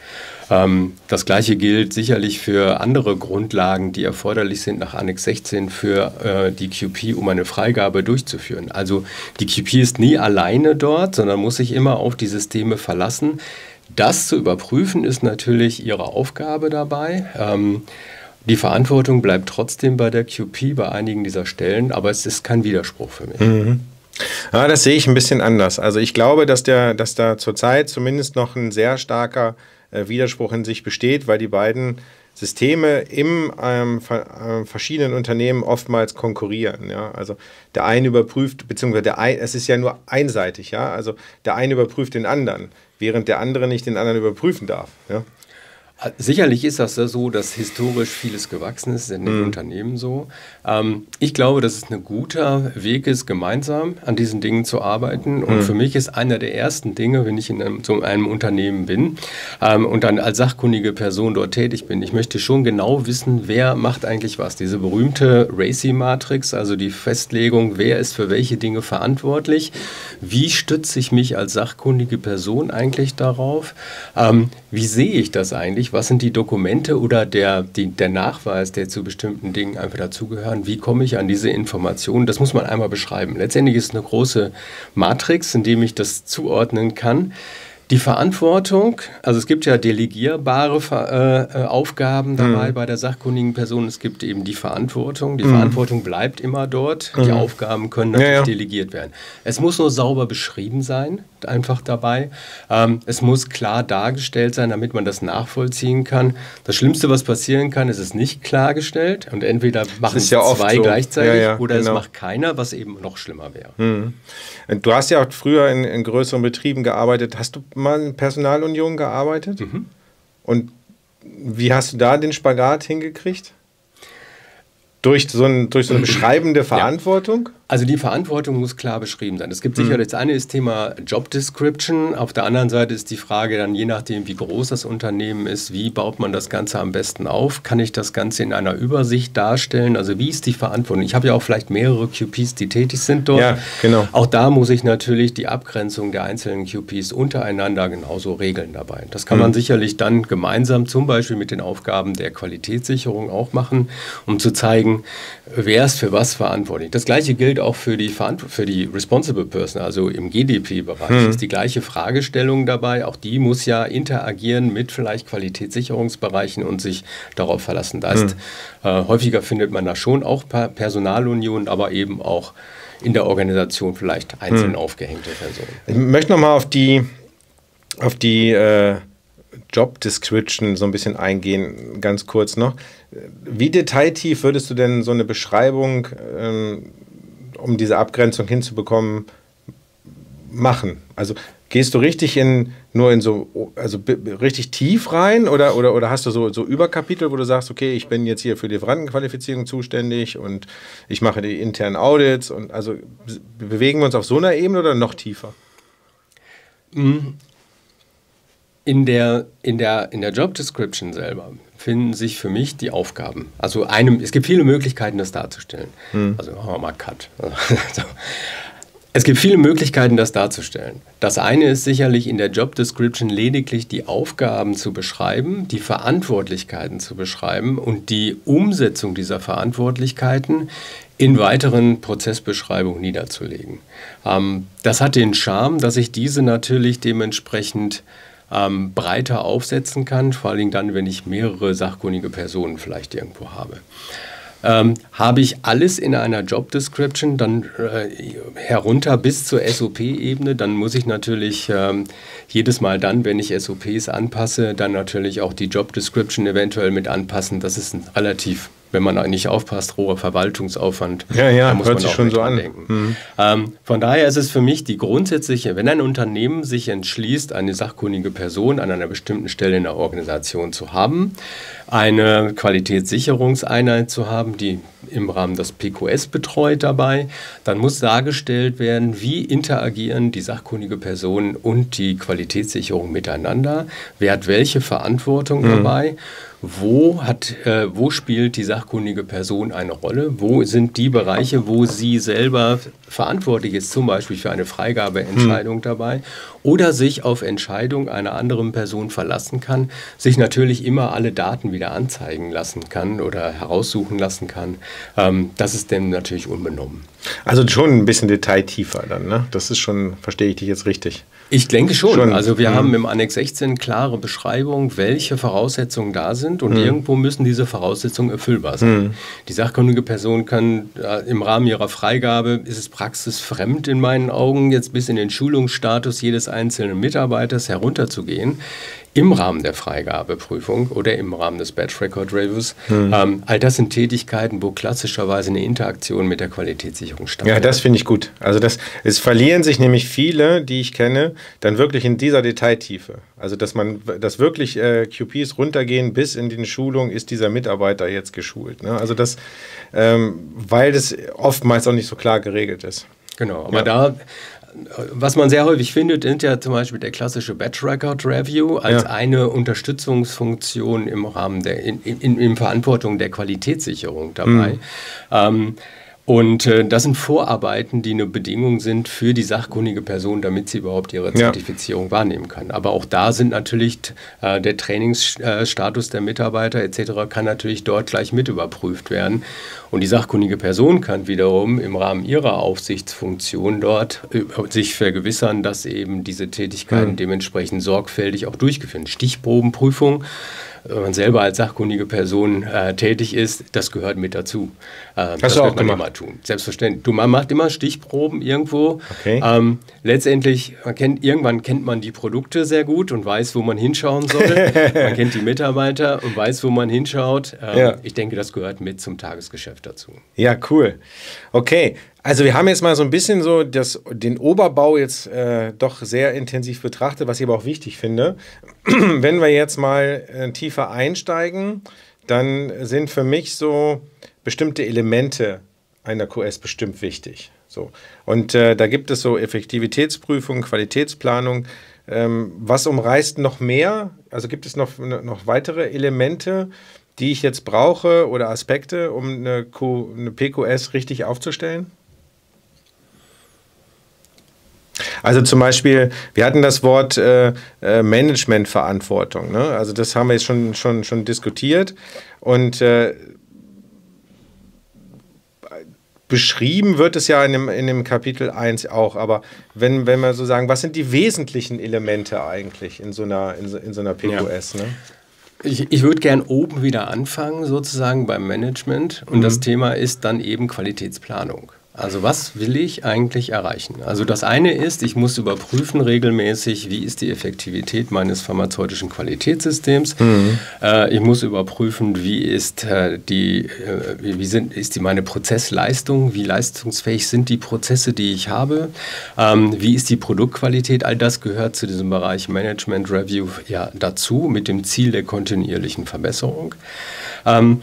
Ähm, das gleiche gilt sicherlich für andere Grundlagen, die erforderlich sind nach Annex 16 für äh, die QP, um eine Freigabe durchzuführen. Also die QP ist nie alleine dort, sondern muss sich immer auf die Systeme verlassen. Das zu überprüfen ist natürlich ihre Aufgabe dabei. Ähm, die Verantwortung bleibt trotzdem bei der QP bei einigen dieser Stellen, aber es ist kein Widerspruch für mich. Mhm. Ja, das sehe ich ein bisschen anders. Also ich glaube, dass, der, dass da zurzeit zumindest noch ein sehr starker äh, Widerspruch in sich besteht, weil die beiden Systeme im ähm, äh, verschiedenen Unternehmen oftmals konkurrieren. Ja? Also der eine überprüft, beziehungsweise der ein, es ist ja nur einseitig, ja. Also der eine überprüft den anderen, während der andere nicht den anderen überprüfen darf. Ja? Sicherlich ist das so, dass historisch vieles gewachsen ist, in den mhm. Unternehmen so. Ähm, ich glaube, dass es ein guter Weg ist, gemeinsam an diesen Dingen zu arbeiten. Und mhm. für mich ist einer der ersten Dinge, wenn ich in einem, so einem Unternehmen bin ähm, und dann als sachkundige Person dort tätig bin, ich möchte schon genau wissen, wer macht eigentlich was. Diese berühmte RACI-Matrix, also die Festlegung, wer ist für welche Dinge verantwortlich, wie stütze ich mich als sachkundige Person eigentlich darauf, ähm, wie sehe ich das eigentlich was sind die Dokumente oder der, die, der Nachweis, der zu bestimmten Dingen einfach dazugehören? Wie komme ich an diese Informationen? Das muss man einmal beschreiben. Letztendlich ist es eine große Matrix, in dem ich das zuordnen kann. Die Verantwortung, also es gibt ja delegierbare äh, äh, Aufgaben dabei mhm. bei der sachkundigen Person. Es gibt eben die Verantwortung. Die mhm. Verantwortung bleibt immer dort. Mhm. Die Aufgaben können natürlich ja, ja. delegiert werden. Es muss nur sauber beschrieben sein, einfach dabei. Ähm, es muss klar dargestellt sein, damit man das nachvollziehen kann. Das Schlimmste, was passieren kann, ist es nicht klargestellt. Und entweder machen es ja zwei so. gleichzeitig ja, oder genau. es macht keiner, was eben noch schlimmer wäre. Mhm. Du hast ja auch früher in, in größeren Betrieben gearbeitet. Hast du mal in Personalunion gearbeitet? Mhm. Und wie hast du da den Spagat hingekriegt? Durch so, ein, durch so eine <clears throat> beschreibende Verantwortung? Ja. Also die Verantwortung muss klar beschrieben sein. Es gibt sicher, mhm. das eine ist Thema Job Description, auf der anderen Seite ist die Frage dann, je nachdem, wie groß das Unternehmen ist, wie baut man das Ganze am besten auf? Kann ich das Ganze in einer Übersicht darstellen? Also wie ist die Verantwortung? Ich habe ja auch vielleicht mehrere QPs, die tätig sind dort. Ja, genau. Auch da muss ich natürlich die Abgrenzung der einzelnen QPs untereinander genauso regeln dabei. Das kann mhm. man sicherlich dann gemeinsam zum Beispiel mit den Aufgaben der Qualitätssicherung auch machen, um zu zeigen, wer ist für was verantwortlich. Das gleiche gilt gilt auch für die, für die Responsible Person, also im GDP-Bereich, hm. ist die gleiche Fragestellung dabei. Auch die muss ja interagieren mit vielleicht Qualitätssicherungsbereichen und sich darauf verlassen. Da ist, hm. äh, häufiger findet man da schon auch Personalunion, aber eben auch in der Organisation vielleicht einzeln hm. aufgehängte Personen. Ich möchte nochmal auf die, auf die äh, Job Description so ein bisschen eingehen, ganz kurz noch. Wie detailtief würdest du denn so eine Beschreibung ähm, um diese Abgrenzung hinzubekommen, machen? Also gehst du richtig in nur in so, also richtig tief rein oder, oder, oder hast du so, so Überkapitel, wo du sagst, okay, ich bin jetzt hier für Lieferantenqualifizierung zuständig und ich mache die internen Audits und also bewegen wir uns auf so einer Ebene oder noch tiefer? Mhm. In der, in der, in der Job Description selber finden sich für mich die Aufgaben. Also einem, es gibt viele Möglichkeiten, das darzustellen. Hm. Also machen wir mal Cut. <laughs> Es gibt viele Möglichkeiten, das darzustellen. Das eine ist sicherlich in der Job Description lediglich die Aufgaben zu beschreiben, die Verantwortlichkeiten zu beschreiben und die Umsetzung dieser Verantwortlichkeiten in weiteren Prozessbeschreibungen niederzulegen. Ähm, das hat den Charme, dass ich diese natürlich dementsprechend ähm, breiter aufsetzen kann, vor allem dann, wenn ich mehrere sachkundige Personen vielleicht irgendwo habe. Ähm, habe ich alles in einer Job Description, dann äh, herunter bis zur SOP-Ebene, dann muss ich natürlich ähm, jedes Mal dann, wenn ich SOPs anpasse, dann natürlich auch die Job Description eventuell mit anpassen. Das ist ein relativ wenn man nicht aufpasst, hoher Verwaltungsaufwand. Ja, ja, da muss hört man sich schon so an. Denken. Mhm. Ähm, von daher ist es für mich die grundsätzliche, wenn ein Unternehmen sich entschließt, eine sachkundige Person an einer bestimmten Stelle in der Organisation zu haben, eine Qualitätssicherungseinheit zu haben, die im Rahmen des PQS betreut dabei, dann muss dargestellt werden, wie interagieren die sachkundige Person und die Qualitätssicherung miteinander, wer hat welche Verantwortung mhm. dabei? Wo, hat, äh, wo spielt die sachkundige Person eine Rolle, wo sind die Bereiche, wo sie selber verantwortlich ist, zum Beispiel für eine Freigabeentscheidung hm. dabei, oder sich auf Entscheidung einer anderen Person verlassen kann, sich natürlich immer alle Daten wieder anzeigen lassen kann oder heraussuchen lassen kann. Ähm, das ist dem natürlich unbenommen. Also schon ein bisschen detailtiefer dann, ne? Das ist schon, verstehe ich dich jetzt richtig. Ich denke schon. schon. Also wir mhm. haben im Annex 16 klare Beschreibung, welche Voraussetzungen da sind und mhm. irgendwo müssen diese Voraussetzungen erfüllbar sein. Mhm. Die sachkundige Person kann äh, im Rahmen ihrer Freigabe, ist es praxisfremd in meinen Augen, jetzt bis in den Schulungsstatus jedes einzelnen Mitarbeiters herunterzugehen im Rahmen der Freigabeprüfung oder im Rahmen des Batch Record Reviews. Hm. Ähm, all das sind Tätigkeiten, wo klassischerweise eine Interaktion mit der Qualitätssicherung stattfindet. Ja, das finde ich gut. Also das, es verlieren sich nämlich viele, die ich kenne, dann wirklich in dieser Detailtiefe. Also dass man, dass wirklich äh, QPs runtergehen bis in die Schulung, ist dieser Mitarbeiter jetzt geschult. Ne? Also das, ähm, weil das oftmals auch nicht so klar geregelt ist. Genau, aber ja. da was man sehr häufig findet, sind ja zum Beispiel der klassische Batch Record Review als ja. eine Unterstützungsfunktion im Rahmen der in, in, in Verantwortung der Qualitätssicherung dabei. Mhm. Ähm, und äh, das sind Vorarbeiten, die eine Bedingung sind für die sachkundige Person, damit sie überhaupt ihre Zertifizierung ja. wahrnehmen kann. Aber auch da sind natürlich äh, der Trainingsstatus der Mitarbeiter etc. kann natürlich dort gleich mit überprüft werden. Und die sachkundige Person kann wiederum im Rahmen ihrer Aufsichtsfunktion dort äh, sich vergewissern, dass eben diese Tätigkeiten mhm. dementsprechend sorgfältig auch durchgeführt werden. Stichprobenprüfung wenn man selber als sachkundige Person äh, tätig ist, das gehört mit dazu. Ähm, Hast das du auch man gemacht? immer tun. Selbstverständlich. Du, man macht immer Stichproben irgendwo. Okay. Ähm, letztendlich, man kennt, irgendwann kennt man die Produkte sehr gut und weiß, wo man hinschauen soll. <laughs> man kennt die Mitarbeiter und weiß, wo man hinschaut. Ähm, ja. Ich denke, das gehört mit zum Tagesgeschäft dazu. Ja, cool. Okay. Also wir haben jetzt mal so ein bisschen so das, den Oberbau jetzt äh, doch sehr intensiv betrachtet, was ich aber auch wichtig finde. <clears throat> Wenn wir jetzt mal äh, tiefer einsteigen, dann sind für mich so bestimmte Elemente einer QS bestimmt wichtig. So. Und äh, da gibt es so Effektivitätsprüfungen, Qualitätsplanung. Ähm, was umreißt noch mehr? Also gibt es noch, noch weitere Elemente, die ich jetzt brauche oder Aspekte, um eine, Q, eine PQS richtig aufzustellen? Also zum Beispiel, wir hatten das Wort äh, äh, Managementverantwortung. Ne? Also das haben wir jetzt schon, schon, schon diskutiert. Und äh, beschrieben wird es ja in dem, in dem Kapitel 1 auch. Aber wenn, wenn wir so sagen, was sind die wesentlichen Elemente eigentlich in so einer, in so, in so einer PQS? Ja. Ne? Ich, ich würde gern oben wieder anfangen, sozusagen beim Management. Und mhm. das Thema ist dann eben Qualitätsplanung. Also was will ich eigentlich erreichen? Also das eine ist, ich muss überprüfen regelmäßig, wie ist die Effektivität meines pharmazeutischen Qualitätssystems. Mhm. Äh, ich muss überprüfen, wie ist äh, die, äh, wie sind, ist die meine Prozessleistung, wie leistungsfähig sind die Prozesse, die ich habe, ähm, wie ist die Produktqualität. All das gehört zu diesem Bereich Management Review ja dazu mit dem Ziel der kontinuierlichen Verbesserung. Ähm,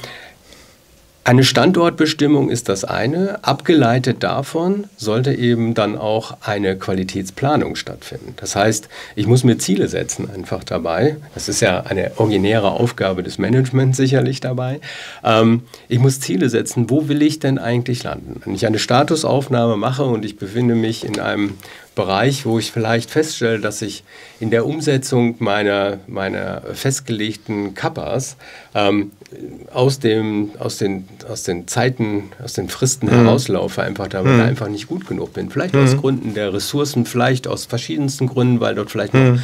eine Standortbestimmung ist das eine. Abgeleitet davon sollte eben dann auch eine Qualitätsplanung stattfinden. Das heißt, ich muss mir Ziele setzen einfach dabei. Das ist ja eine originäre Aufgabe des Managements sicherlich dabei. Ähm, ich muss Ziele setzen. Wo will ich denn eigentlich landen? Wenn ich eine Statusaufnahme mache und ich befinde mich in einem Bereich, wo ich vielleicht feststelle, dass ich in der Umsetzung meiner, meiner festgelegten Kappas ähm, aus, dem, aus, den, aus den Zeiten, aus den Fristen mhm. herauslaufe, einfach da, weil mhm. einfach nicht gut genug bin. Vielleicht mhm. aus Gründen der Ressourcen, vielleicht aus verschiedensten Gründen, weil dort vielleicht noch mhm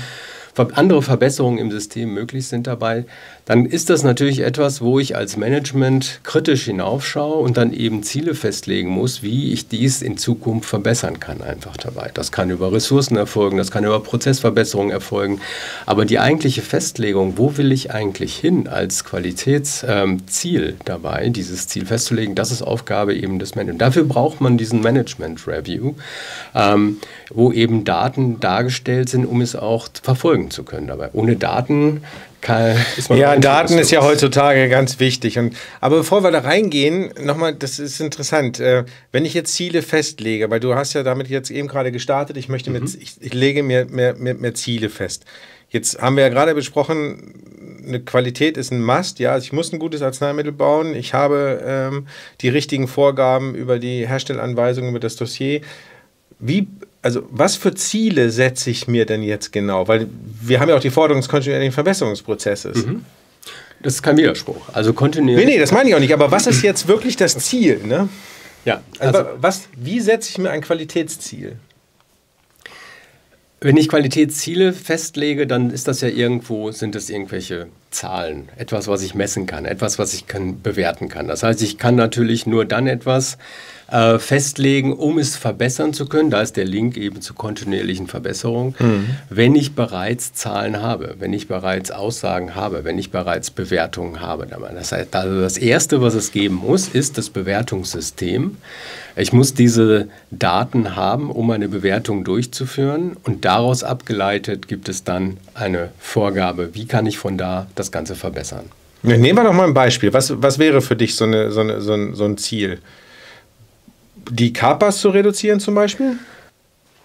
andere Verbesserungen im System möglich sind dabei, dann ist das natürlich etwas, wo ich als Management kritisch hinaufschaue und dann eben Ziele festlegen muss, wie ich dies in Zukunft verbessern kann einfach dabei. Das kann über Ressourcen erfolgen, das kann über Prozessverbesserungen erfolgen, aber die eigentliche Festlegung, wo will ich eigentlich hin als Qualitätsziel ähm, dabei, dieses Ziel festzulegen, das ist Aufgabe eben des Managements. Dafür braucht man diesen Management Review, ähm, wo eben Daten dargestellt sind, um es auch verfolgen zu können. Aber ohne Daten kann. Ja, Daten ist ja heutzutage ganz wichtig. Und, aber bevor wir da reingehen, nochmal, das ist interessant. Äh, wenn ich jetzt Ziele festlege, weil du hast ja damit jetzt eben gerade gestartet, ich möchte mhm. mit, ich, ich, lege mir mehr, mehr, mehr Ziele fest. Jetzt haben wir ja gerade besprochen, eine Qualität ist ein Must. Ja, also ich muss ein gutes Arzneimittel bauen. Ich habe ähm, die richtigen Vorgaben über die Herstellanweisungen, über das Dossier. Wie also was für Ziele setze ich mir denn jetzt genau? Weil wir haben ja auch die Forderung des kontinuierlichen Verbesserungsprozesses. Mhm. Das ist kein Widerspruch. Also kontinuierlich. Nee, nee, das meine ich auch nicht. Aber was ist jetzt wirklich das Ziel? Ne? Ja. Also, also was, wie setze ich mir ein Qualitätsziel? Wenn ich Qualitätsziele festlege, dann ist das ja irgendwo, sind das irgendwelche Zahlen, etwas, was ich messen kann, etwas, was ich kann, bewerten kann. Das heißt, ich kann natürlich nur dann etwas äh, festlegen, um es verbessern zu können. Da ist der Link eben zur kontinuierlichen Verbesserung. Mhm. Wenn ich bereits Zahlen habe, wenn ich bereits Aussagen habe, wenn ich bereits Bewertungen habe. Das heißt, also das Erste, was es geben muss, ist das Bewertungssystem. Ich muss diese Daten haben, um eine Bewertung durchzuführen und daraus abgeleitet gibt es dann eine Vorgabe, wie kann ich von da das Ganze verbessern. Nehmen wir doch mal ein Beispiel. Was, was wäre für dich so, eine, so, eine, so, ein, so ein Ziel? Die Kappas zu reduzieren zum Beispiel?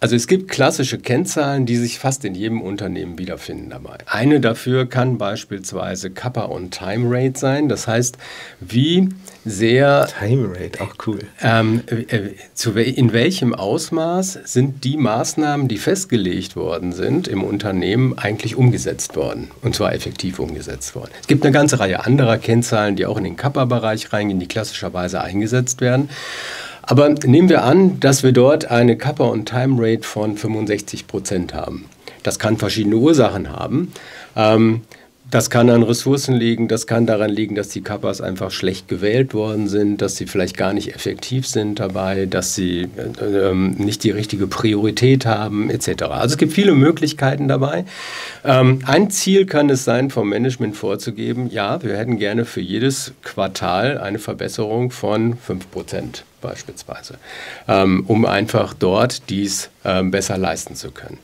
Also es gibt klassische Kennzahlen, die sich fast in jedem Unternehmen wiederfinden dabei. Eine dafür kann beispielsweise Kappa on Time Rate sein. Das heißt, wie sehr Time Rate, auch cool. Ähm, äh, in welchem Ausmaß sind die Maßnahmen, die festgelegt worden sind im Unternehmen, eigentlich umgesetzt worden und zwar effektiv umgesetzt worden. Es gibt eine ganze Reihe anderer Kennzahlen, die auch in den Kappa-Bereich reingehen, die klassischerweise eingesetzt werden. Aber nehmen wir an, dass wir dort eine Kappa- und Time-Rate von 65 Prozent haben. Das kann verschiedene Ursachen haben. Ähm, das kann an Ressourcen liegen, das kann daran liegen, dass die Kappas einfach schlecht gewählt worden sind, dass sie vielleicht gar nicht effektiv sind dabei, dass sie äh, äh, nicht die richtige Priorität haben, etc. Also es gibt viele Möglichkeiten dabei. Ähm, ein Ziel kann es sein, vom Management vorzugeben, ja, wir hätten gerne für jedes Quartal eine Verbesserung von 5 Prozent beispielsweise, ähm, um einfach dort dies ähm, besser leisten zu können.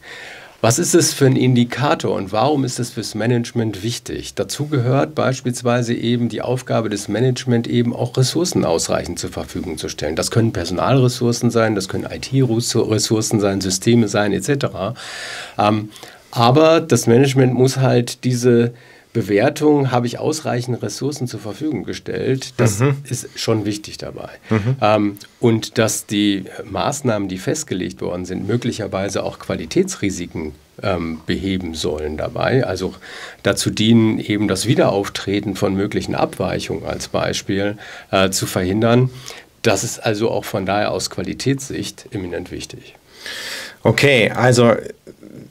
Was ist es für ein Indikator und warum ist es fürs Management wichtig? Dazu gehört beispielsweise eben die Aufgabe des Management eben auch Ressourcen ausreichend zur Verfügung zu stellen. Das können Personalressourcen sein, das können IT-Ressourcen sein, Systeme sein etc. Ähm, aber das Management muss halt diese Bewertung, habe ich ausreichend Ressourcen zur Verfügung gestellt, das mhm. ist schon wichtig dabei. Mhm. Ähm, und dass die Maßnahmen, die festgelegt worden sind, möglicherweise auch Qualitätsrisiken ähm, beheben sollen dabei, also dazu dienen, eben das Wiederauftreten von möglichen Abweichungen als Beispiel äh, zu verhindern. Das ist also auch von daher aus Qualitätssicht eminent wichtig. Okay, also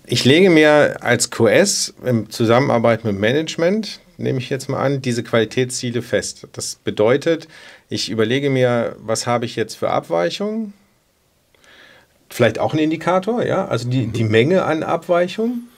ich lege mir als QS in Zusammenarbeit mit Management, nehme ich jetzt mal an, diese Qualitätsziele fest. Das bedeutet, ich überlege mir, was habe ich jetzt für Abweichungen? Vielleicht auch ein Indikator, ja? Also die, die Menge an Abweichungen?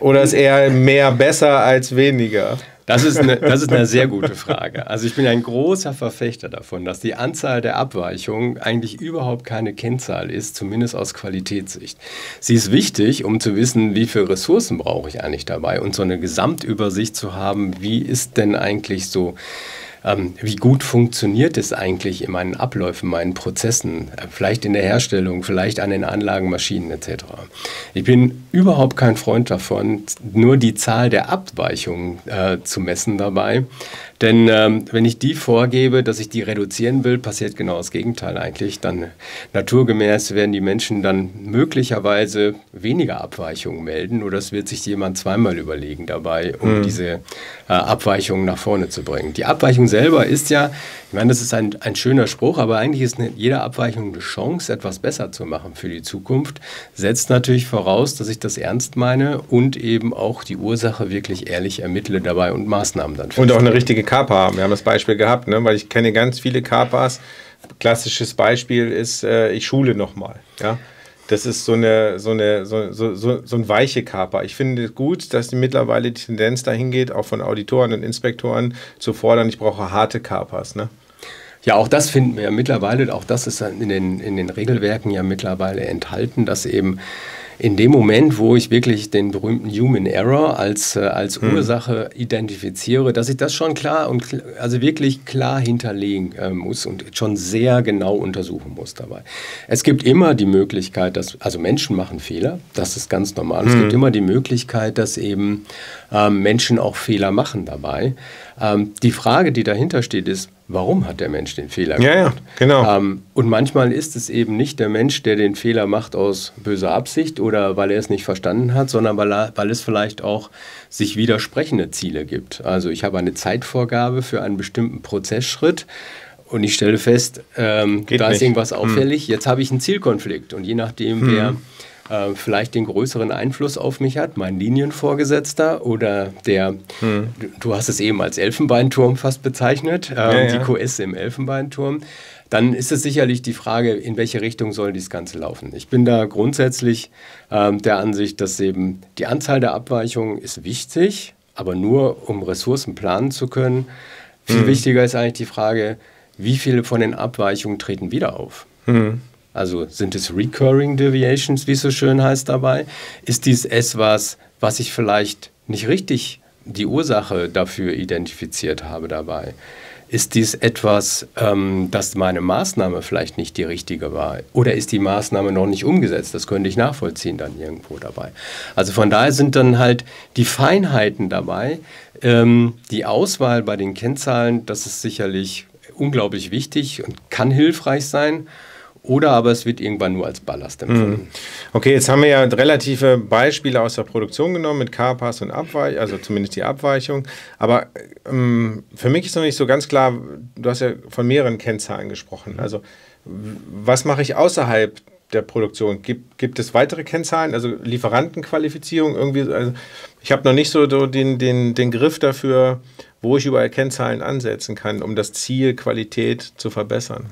Oder ist eher mehr besser als weniger? Das ist, eine, das ist eine sehr gute Frage. Also ich bin ein großer Verfechter davon, dass die Anzahl der Abweichungen eigentlich überhaupt keine Kennzahl ist, zumindest aus Qualitätssicht. Sie ist wichtig, um zu wissen, wie viele Ressourcen brauche ich eigentlich dabei und so eine Gesamtübersicht zu haben, wie ist denn eigentlich so ähm, wie gut funktioniert es eigentlich in meinen Abläufen, meinen Prozessen, äh, vielleicht in der Herstellung, vielleicht an den Anlagen, Maschinen etc. Ich bin überhaupt kein Freund davon, nur die Zahl der Abweichungen äh, zu messen dabei. Denn ähm, wenn ich die vorgebe, dass ich die reduzieren will, passiert genau das Gegenteil eigentlich. Dann naturgemäß werden die Menschen dann möglicherweise weniger Abweichungen melden oder es wird sich jemand zweimal überlegen dabei, um mhm. diese äh, Abweichungen nach vorne zu bringen. Die Abweichung selber ist ja, ich meine, das ist ein, ein schöner Spruch, aber eigentlich ist eine, jede Abweichung eine Chance, etwas besser zu machen für die Zukunft. Setzt natürlich voraus, dass ich das ernst meine und eben auch die Ursache wirklich ehrlich ermittle dabei und Maßnahmen dann Und auch eine richtige Haben. Wir haben das Beispiel gehabt, ne? weil ich kenne ganz viele Kappas. Klassisches Beispiel ist, äh, ich schule nochmal. Ja? Das ist so, eine, so, eine, so, so, so, ein weiche Kappa. Ich finde es gut, dass die mittlerweile die Tendenz dahin geht, auch von Auditoren und Inspektoren zu fordern, ich brauche harte Kappas. Ne? Ja, auch das finden wir ja mittlerweile, auch das ist in den, in den Regelwerken ja mittlerweile enthalten, dass eben in dem Moment, wo ich wirklich den berühmten Human Error als, äh, als hm. Ursache identifiziere, dass ich das schon klar und also wirklich klar hinterlegen äh, muss und schon sehr genau untersuchen muss dabei. Es gibt immer die Möglichkeit, dass, also Menschen machen Fehler, das ist ganz normal. Hm. Es gibt immer die Möglichkeit, dass eben ähm, Menschen auch Fehler machen dabei. Ähm, die Frage, die dahinter steht, ist, warum hat der Mensch den Fehler gemacht? Ja, ja genau. Ähm, und manchmal ist es eben nicht der Mensch, der den Fehler macht aus böser Absicht oder weil er es nicht verstanden hat, sondern weil, er, weil es vielleicht auch sich widersprechende Ziele gibt. Also ich habe eine Zeitvorgabe für einen bestimmten Prozessschritt. Und ich stelle fest, ähm, da nicht. ist irgendwas hm. auffällig. Hm. Jetzt habe ich einen Zielkonflikt. Und je nachdem, hm. Äh, vielleicht den größeren Einfluss auf mich hat, mein Linienvorgesetzter oder der, hm. du hast es eben als Elfenbeinturm fast bezeichnet, äh, ja, ja. die QS im Elfenbeinturm, dann ist es sicherlich die Frage, in welche Richtung soll dieses Ganze laufen. Ich bin da grundsätzlich äh, der Ansicht, dass eben die Anzahl der Abweichungen ist wichtig, aber nur um Ressourcen planen zu können. Viel hm. wichtiger ist eigentlich die Frage, wie viele von den Abweichungen treten wieder auf? Hm. Also sind es Recurring Deviations, wie es so schön heißt dabei? Ist dies etwas, was ich vielleicht nicht richtig die Ursache dafür identifiziert habe dabei? Ist dies etwas, ähm, dass meine Maßnahme vielleicht nicht die richtige war? Oder ist die Maßnahme noch nicht umgesetzt? Das könnte ich nachvollziehen dann irgendwo dabei. Also von daher sind dann halt die Feinheiten dabei. Ähm, die Auswahl bei den Kennzahlen, das ist sicherlich unglaublich wichtig und kann hilfreich sein. Oder aber es wird irgendwann nur als Ballast empfunden. Mhm. Okay, jetzt haben wir ja relative Beispiele aus der Produktion genommen mit Carpass und Abweichung, also zumindest die Abweichung. Aber ähm, für mich ist noch nicht so ganz klar, du hast ja von mehreren Kennzahlen gesprochen. Also was mache ich außerhalb der Produktion? Gibt, gibt es weitere Kennzahlen, also Lieferantenqualifizierung irgendwie? Also ich habe noch nicht so den, den, den Griff dafür, wo ich überall Kennzahlen ansetzen kann, um das Ziel Qualität zu verbessern.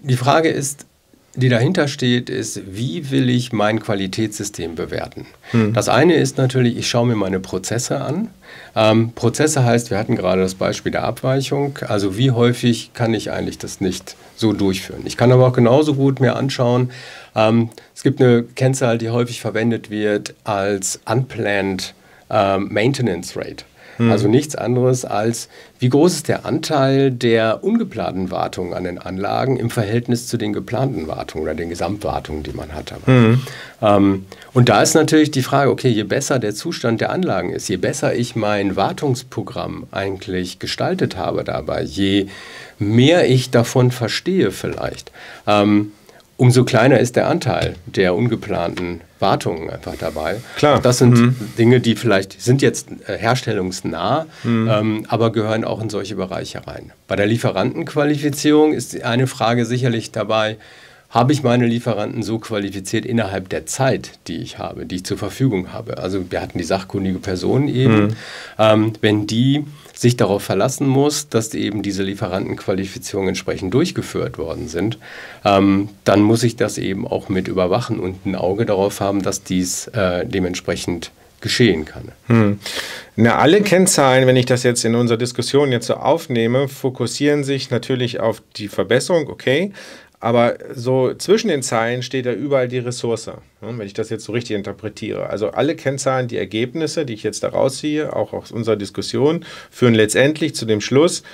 Die Frage ist, die dahinter steht, ist, wie will ich mein Qualitätssystem bewerten? Hm. Das eine ist natürlich, ich schaue mir meine Prozesse an. Ähm, Prozesse heißt, wir hatten gerade das Beispiel der Abweichung. Also wie häufig kann ich eigentlich das nicht so durchführen? Ich kann aber auch genauso gut mir anschauen, ähm, es gibt eine Kennzahl, die häufig verwendet wird als Unplanned ähm, Maintenance Rate. Hm. Also nichts anderes als, wie groß ist der Anteil der ungeplanten Wartungen an den Anlagen im Verhältnis zu den geplanten Wartungen oder den Gesamtwartungen, die man hat. Hm. Ähm, und da ist natürlich die Frage, okay, je besser der Zustand der Anlagen ist, je besser ich mein Wartungsprogramm eigentlich gestaltet habe dabei, je mehr ich davon verstehe vielleicht, ähm, umso kleiner ist der Anteil der ungeplanten Wartungen einfach dabei. Klar. Das sind mhm. Dinge, die vielleicht sind jetzt äh, herstellungsnah, mhm. ähm, aber gehören auch in solche Bereiche rein. Bei der Lieferantenqualifizierung ist eine Frage sicherlich dabei, habe ich meine Lieferanten so qualifiziert innerhalb der Zeit, die ich habe, die ich zur Verfügung habe. Also wir hatten die sachkundige Person eben. Mhm. Ähm, wenn die sich darauf verlassen muss, dass eben diese Lieferantenqualifizierungen entsprechend durchgeführt worden sind, ähm, dann muss ich das eben auch mit überwachen und ein Auge darauf haben, dass dies äh, dementsprechend geschehen kann. Hm. Na, alle Kennzahlen, wenn ich das jetzt in unserer Diskussion jetzt so aufnehme, fokussieren sich natürlich auf die Verbesserung, okay, aber so zwischen den Zeilen steht da überall die Ressource, ne, wenn ich das jetzt so richtig interpretiere. Also alle Kennzahlen, die Ergebnisse, die ich jetzt da rausziehe, auch aus unserer Diskussion, führen letztendlich zu dem Schluss,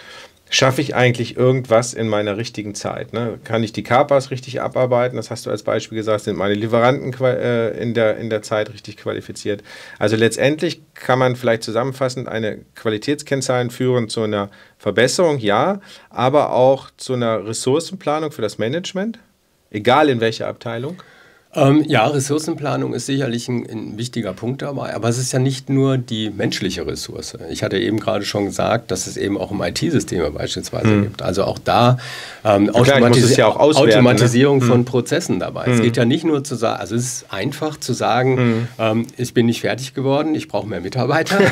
schaffe ich eigentlich irgendwas in meiner richtigen Zeit? Ne? Kann ich die Kapas richtig abarbeiten? Das hast du als Beispiel gesagt. Sind meine Lieferanten äh, in, der, in der Zeit richtig qualifiziert? Also letztendlich kann man vielleicht zusammenfassend eine Qualitätskennzahlen führen zu einer Verbesserung, ja, aber auch zu einer Ressourcenplanung für das Management, egal in welcher Abteilung. Ähm, ja, Ressourcenplanung ist sicherlich ein, ein, wichtiger Punkt dabei, aber es ist ja nicht nur die menschliche Ressource. Ich hatte eben gerade schon gesagt, dass es eben auch um IT-Systeme beispielsweise hm. gibt. Also auch da ähm, Automatis ja auch ne? Automatisierung ne? von hm. Prozessen dabei. Hm. Es geht ja nicht nur zu sagen, also es ist einfach zu sagen, hm. ähm, ich bin nicht fertig geworden, ich brauche mehr Mitarbeiter. <laughs>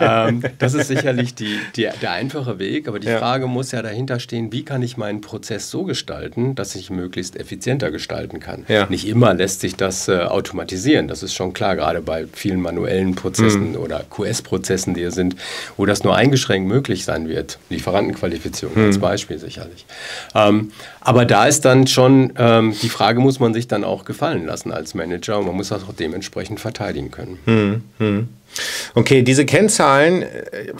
Ähm, das ist sicherlich die, die, der einfache Weg, aber die ja. Frage muss ja dahinter stehen, wie kann ich meinen Prozess so gestalten, dass ich möglichst effizienter gestalten kann. Ja. Nicht immer lässt sich das äh, automatisieren. Das ist schon klar, gerade bei vielen manuellen Prozessen mhm. oder QS-Prozessen, die hier sind, wo das nur eingeschränkt möglich sein wird. Lieferantenqualifizierung mhm. als Beispiel sicherlich. Ähm, aber da ist dann schon ähm, die Frage, muss man sich dann auch gefallen lassen als Manager und man muss das auch dementsprechend verteidigen können. Mhm. mhm. Okay, diese Kennzahlen äh,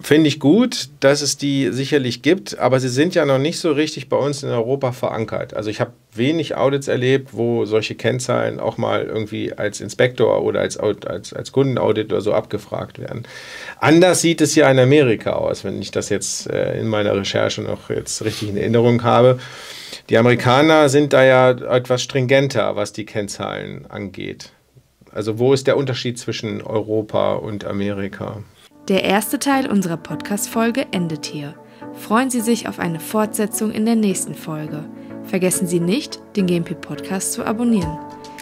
finde ich gut, dass es die sicherlich gibt, aber sie sind ja noch nicht so richtig bei uns in Europa verankert. Also ich habe wenig Audits erlebt, wo solche Kennzahlen auch mal irgendwie als Inspektor oder als, als, als Kundenaudit oder so abgefragt werden. Anders sieht es ja in Amerika aus, wenn ich das jetzt äh, in meiner Recherche noch jetzt richtig in Erinnerung habe. Die Amerikaner sind da ja etwas stringenter, was die Kennzahlen angeht. Also wo ist der Unterschied zwischen Europa und Amerika? Der erste Teil unserer Podcast-Folge endet hier. Freuen Sie sich auf eine Fortsetzung in der nächsten Folge. Vergessen Sie nicht, den GMP Podcast zu abonnieren.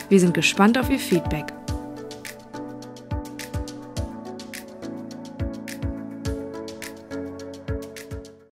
Wir sind gespannt auf Ihr Feedback